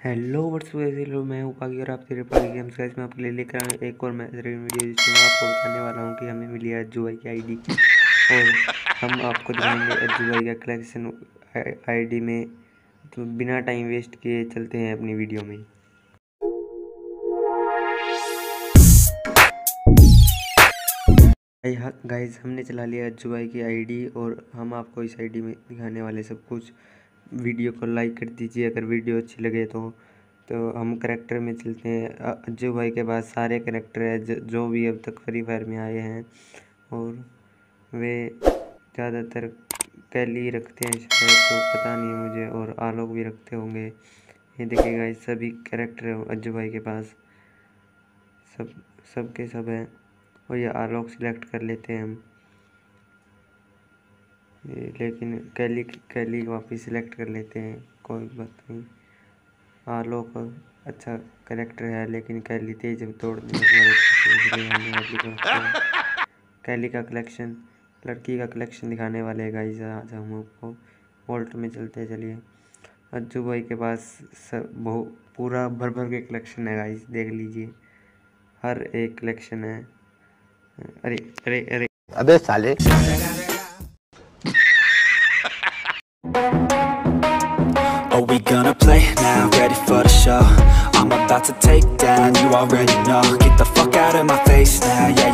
Hello words hello, मैं हूँ पागी और आप तेरे पागी गेम्स। गाइस, मैं आपके लिए लेकर आया एक और मैथरीन वीडियो जिसमें मैं आपको बताने वाला हूँ कि हमें मिली है अज्जू भाई की आईडी और हम आपको दिखाएँगे अज्जू भाई का कलेक्शन आईडी में तो बिना टाइम वेस्ट किए चलते हैं अपनी वीडियो में। गाइस, हमने चला लिया अज्जू भाई की आईडी और हम आपको इस आईडी में दिखाने वाले सब कुछ। वीडियो को लाइक कर दीजिए, अगर वीडियो अच्छी लगे तो। तो हम करेक्टर में चलते हैं। अज्जू भाई के पास सारे करेक्टर हैं, जो भी अब तक फ्री फायर में आए हैं। और वे ज़्यादातर कैली रखते हैं शायद तो पता नहीं मुझे, और आलोक भी रखते होंगे। ये देखिएगा सभी करेक्टर अज्जू भाई के पास। सब सब के सब हैं। और ये आलोक सिलेक्ट कर लेते हैं हम। लेकिन कैली कैली वापस सिलेक्ट कर लेते हैं, कोई बात नहीं। आलोक अच्छा करेक्टर है, लेकिन कैली तेज तोड़ने कैली का कलेक्शन लड़की का कलेक्शन दिखाने वाले हैं गाइस आज हम आपको वोल्ट में चलते चलिए। अज्जू भाई के पास सब बहु, पूरा भर भर के कलेक्शन है गाइस देख लीजिए। हर एक कलेक्शन है। अरे अरे अरे। अबे साले। Are we gonna play now? Ready for the show? I'm about to take down, you already know Get the fuck out of my face now, yeah